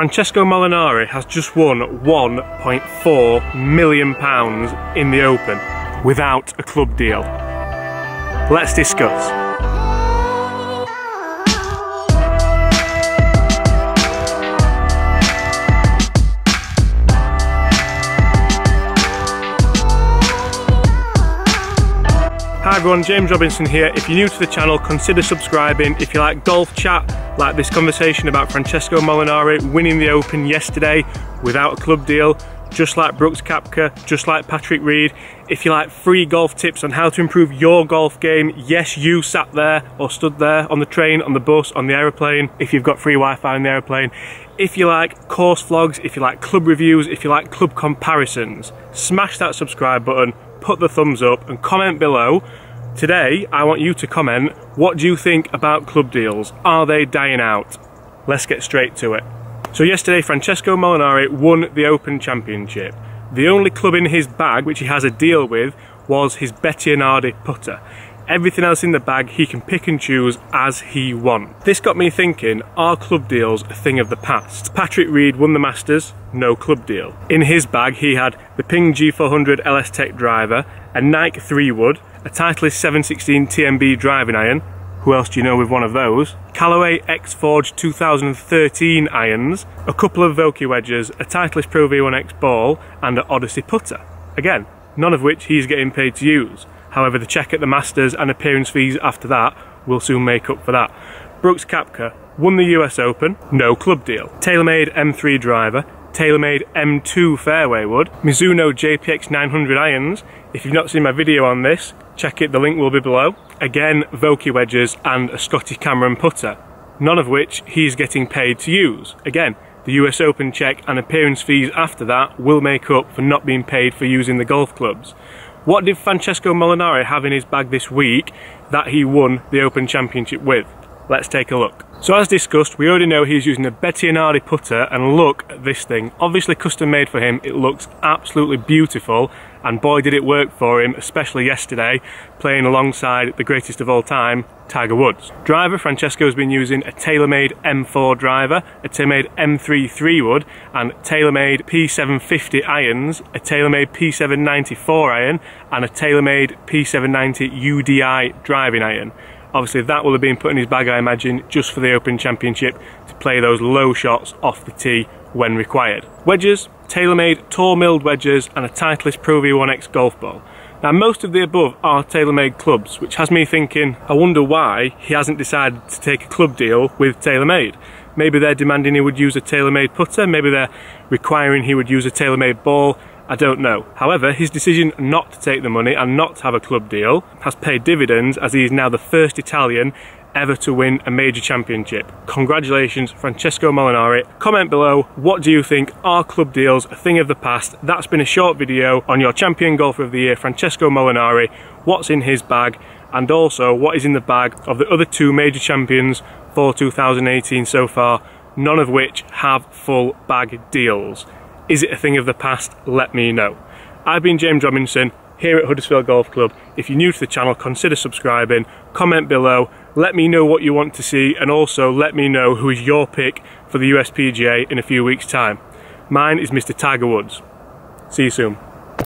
Francesco Molinari has just won £1.4 million in the Open without a club deal. Let's discuss. Hi everyone, James Robinson here. If you're new to the channel, consider subscribing. If you like golf chat, like this conversation about Francesco Molinari winning the Open yesterday without a club deal, just like Brooks Koepka, just like Patrick Reed. If you like free golf tips on how to improve your golf game, yes, you sat there or stood there on the train, on the bus, on the aeroplane, if you've got free Wi-Fi on the aeroplane. If you like course vlogs, if you like club reviews, if you like club comparisons, smash that subscribe button, put the thumbs up and comment below. Today, I want you to comment, what do you think about club deals? Are they dying out? Let's get straight to it. So yesterday, Francesco Molinari won the Open Championship. The only club in his bag which he has a deal with was his Bettinardi putter. Everything else in the bag he can pick and choose as he wants. This got me thinking, are club deals a thing of the past? Patrick Reed won the Masters, no club deal. In his bag he had the Ping G400 LS Tech driver, a Nike 3 wood, a Titleist 716 TMB driving iron, who else do you know with one of those? Callaway X-Forge 2013 irons, a couple of Vokey wedges, a Titleist Pro V1X ball, and an Odyssey putter. Again, none of which he's getting paid to use. However, the check at the Masters and appearance fees after that will soon make up for that. Brooks Koepka won the US Open, no club deal. TaylorMade M3 driver, TaylorMade M2 fairway wood, Mizuno JPX 900 irons. If you've not seen my video on this, check it, the link will be below. Again, Vokey wedges and a Scotty Cameron putter, none of which he's getting paid to use. Again, the US Open check and appearance fees after that will make up for not being paid for using the golf clubs. What did Francesco Molinari have in his bag this week that he won the Open Championship with? Let's take a look. So as discussed, we already know he's using a Bettinardi putter and look at this thing. Obviously custom made for him, it looks absolutely beautiful and boy did it work for him, especially yesterday, playing alongside the greatest of all time, Tiger Woods. Driver, Francesco has been using a TaylorMade M4 driver, a TaylorMade M3 3 wood, and TaylorMade P750 irons, a TaylorMade P794 iron, and a TaylorMade P790 UDI driving iron. Obviously that will have been put in his bag, I imagine, just for the Open Championship to play those low shots off the tee when required. Wedges, TaylorMade tour milled wedges and a Titleist Pro V1X golf ball. Now most of the above are TaylorMade clubs, which has me thinking, I wonder why he hasn't decided to take a club deal with TaylorMade. Maybe they're demanding he would use a TaylorMade putter, maybe they're requiring he would use a TaylorMade ball, I don't know. However, his decision not to take the money and not to have a club deal has paid dividends as he is now the first Italian ever to win a major championship. Congratulations, Francesco Molinari. Comment below, what do you think? Are club deals a thing of the past? That's been a short video on your champion golfer of the year, Francesco Molinari, what's in his bag, and also what is in the bag of the other two major champions for 2018 so far, none of which have full bag deals. Is it a thing of the past? Let me know. I've been James Robinson here at Huddersfield Golf Club. If you're new to the channel, consider subscribing, comment below, let me know what you want to see, and also let me know who is your pick for the USPGA in a few weeks' time. Mine is Mr. Tiger Woods. See you soon.